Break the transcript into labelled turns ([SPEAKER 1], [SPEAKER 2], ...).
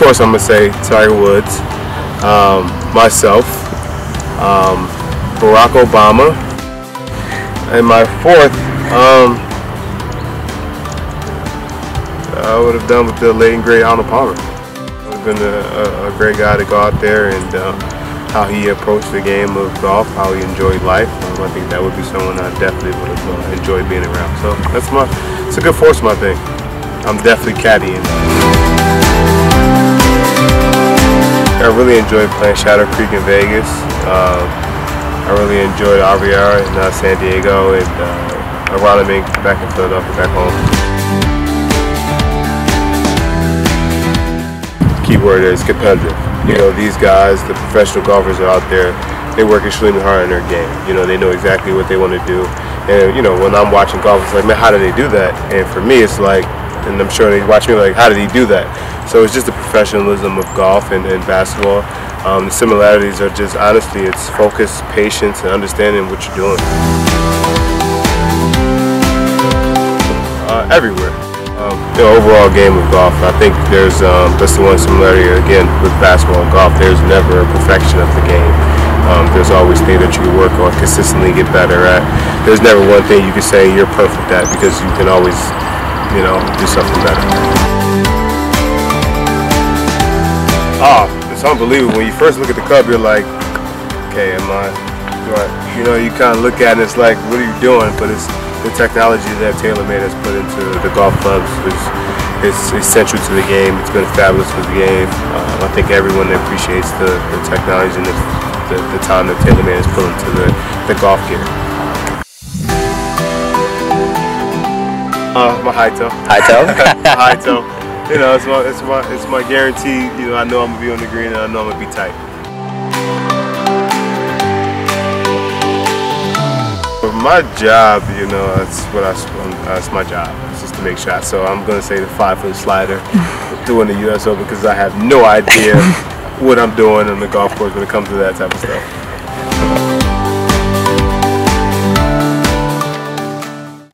[SPEAKER 1] course, I'm gonna say Tiger Woods, um, myself, um, Barack Obama, and my fourth, um, I would have done with the late and great Arnold Palmer. Would have been a, a, a, great guy to go out there and um, how he approached the game of golf, how he enjoyed life. Um, I think that would be someone I definitely would have uh, enjoyed being around. So that's my, it's a good force, my thing. I'm definitely caddying. I really enjoyed playing Shadow Creek in Vegas. Um, I really enjoyed Aviara in uh, San Diego and uh, Aronimink back in Philadelphia, back home. Keyword is competitive. You know, these guys, the professional golfers are out there, they work extremely hard in their game. You know, they know exactly what they want to do. And, you know, when I'm watching golf, it's like, man, how do they do that? And for me, it's like, and I'm sure they watch me like, how did he do that? So it's just the professionalism of golf and, and basketball. Um, the similarities are just honestly, it's focus, patience, and understanding what you're doing. Uh, everywhere. Um, the overall game of golf, I think there's um, that's the one similarity again with basketball and golf. There's never a perfection of the game. Um, there's always things that you work on, consistently get better at. There's never one thing you can say you're perfect at because you can always you know, do something better. Oh, it's unbelievable. When you first look at the cup, you're like, okay, am I, I you know, you kind of look at it, it's like, what are you doing? But it's the technology that TaylorMade has put into the golf clubs is, is essential to the game. It's been fabulous for the game. Um, I think everyone appreciates the, the technology and the, the, the time that TaylorMade has put into the, the golf gear. Uh, my Hi-Toe.
[SPEAKER 2] High toe.
[SPEAKER 1] Hi-Toe. You know, it's my it's my it's my guarantee. You know, I know I'm gonna be on the green and I know I'm gonna be tight. For my job, you know, that's what I that's my job. It's just to make shots. So I'm gonna say the five foot slider doing the US Open because I have no idea what I'm doing on the golf course when it comes to that type of stuff.